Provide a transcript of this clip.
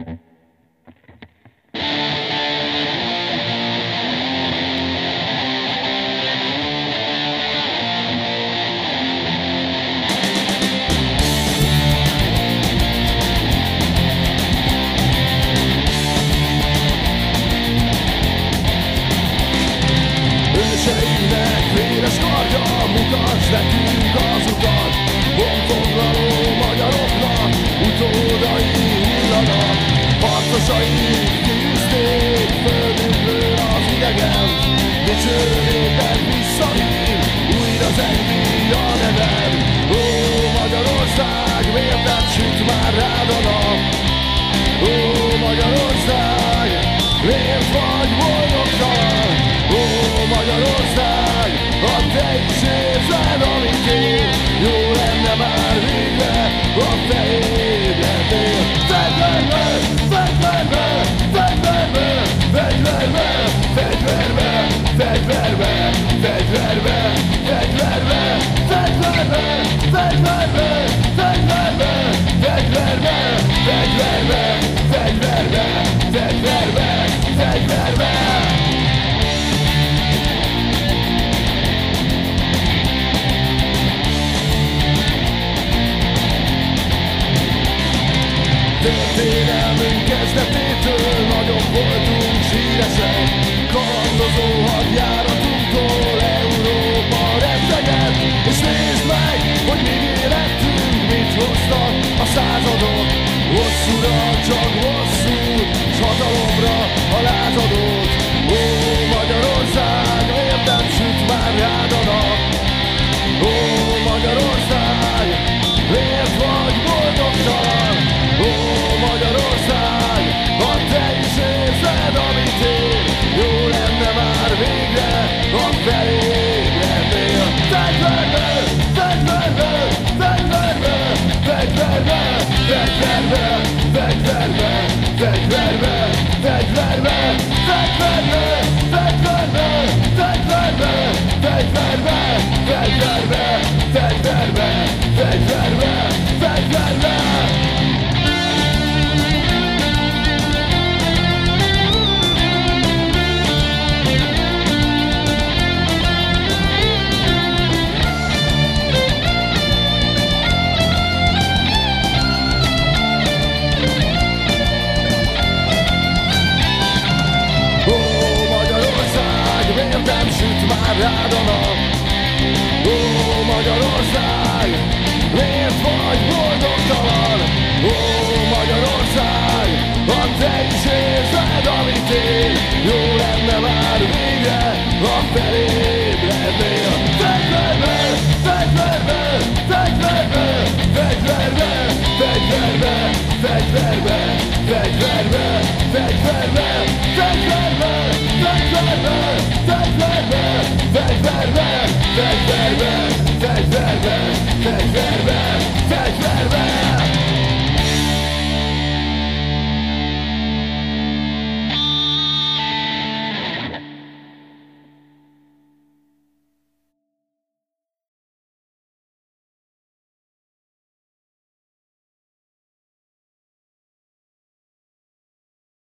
Őseinek véres karja mutasd nekünk az utat. csődében visszavír, újra zengi a nevem. Ó, Magyarország, miért nem süt már rád a nap? Ó, Magyarország, miért vagy boldogtalan? Ó, Magyarország, a te is érzed, amit én, jó lenne már végre a fején. is in the Fegyverbe, fegyverbe, fegyverbe, fegyverbe, fegyverbe, fegyverbe, fegyverbe, fegyverbe, fegyverbe, fegyverbe. rád a nap Ó Magyarország, miért vagy boldog? very, very, very, very, very, very.